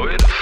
with